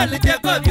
mali jẹ kọ́ mi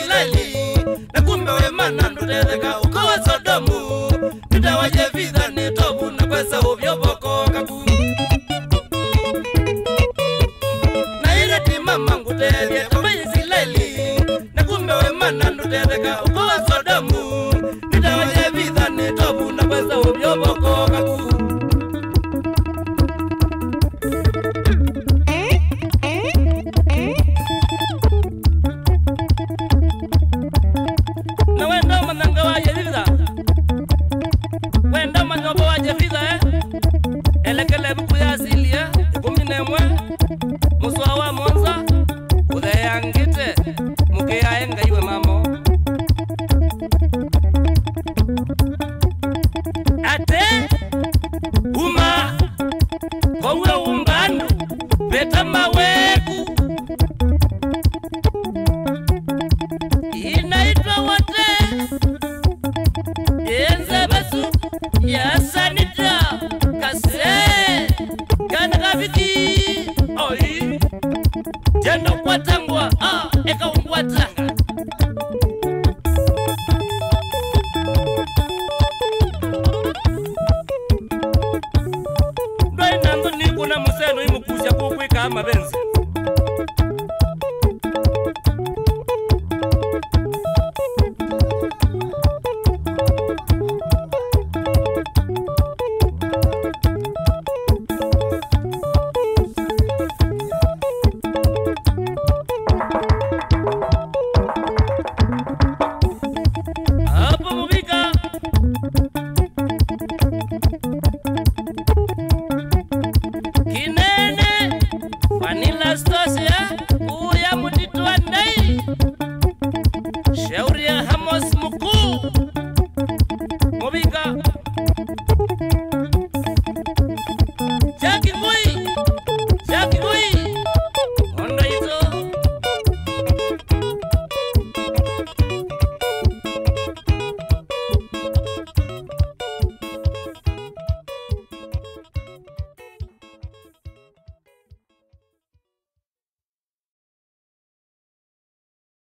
go. se mukera ye ngai we mamo ate uma kowe umbandu beta maweku inaitwa wote yenze besu yasanita kase kanakaviki oi jendo kwata kama benzi Vanilla Stosio.